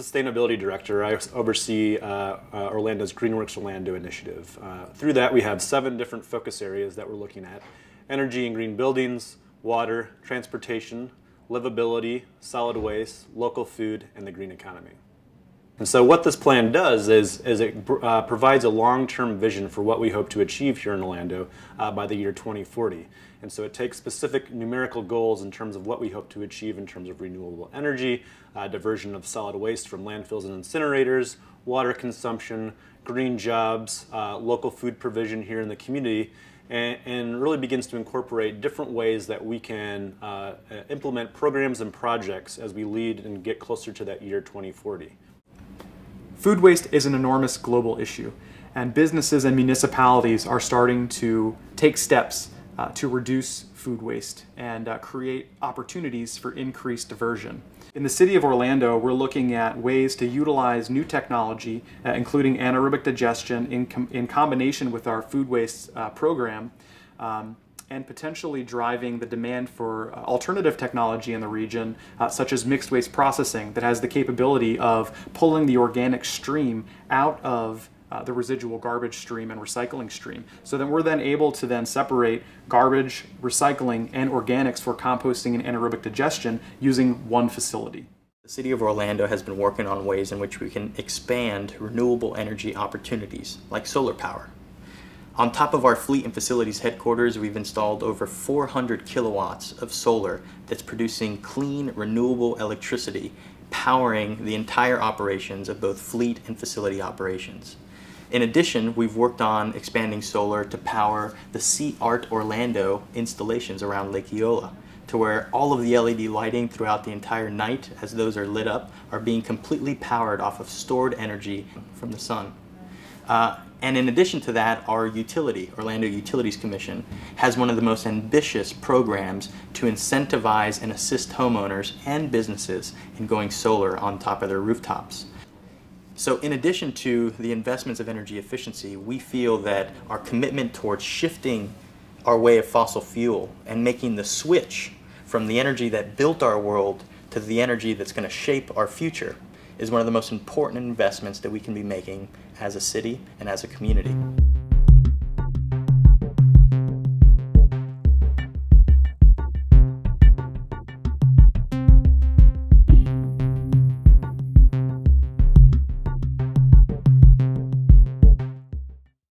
Sustainability Director, I oversee uh, uh, Orlando's Greenworks Orlando initiative. Uh, through that, we have seven different focus areas that we're looking at energy and green buildings, water, transportation, livability, solid waste, local food, and the green economy. And so what this plan does is, is it uh, provides a long-term vision for what we hope to achieve here in Orlando uh, by the year 2040. And so it takes specific numerical goals in terms of what we hope to achieve in terms of renewable energy, uh, diversion of solid waste from landfills and incinerators, water consumption, green jobs, uh, local food provision here in the community, and, and, really begins to incorporate different ways that we can uh, implement programs and projects as we lead and get closer to that year 2040. Food waste is an enormous global issue, and businesses and municipalities are starting to take steps uh, to reduce food waste and uh, create opportunities for increased diversion. In the city of Orlando, we're looking at ways to utilize new technology, uh, including anaerobic digestion, in, com in combination with our food waste uh, program. Um, and potentially driving the demand for uh, alternative technology in the region, uh, such as mixed waste processing, that has the capability of pulling the organic stream out of uh, the residual garbage stream and recycling stream. So then we're then able to then separate garbage, recycling, and organics for composting and anaerobic digestion using one facility. The City of Orlando has been working on ways in which we can expand renewable energy opportunities, like solar power. On top of our fleet and facilities headquarters, we've installed over 400 kilowatts of solar that's producing clean, renewable electricity, powering the entire operations of both fleet and facility operations. In addition, we've worked on expanding solar to power the See Art Orlando installations around Lake Eola, to where all of the LED lighting throughout the entire night, as those are lit up, are being completely powered off of stored energy from the sun. Uh, and in addition to that, our utility, Orlando Utilities Commission, has one of the most ambitious programs to incentivize and assist homeowners and businesses in going solar on top of their rooftops. So in addition to the investments of energy efficiency, we feel that our commitment towards shifting our way of fossil fuel and making the switch from the energy that built our world to the energy that's going to shape our future is one of the most important investments that we can be making as a city and as a community.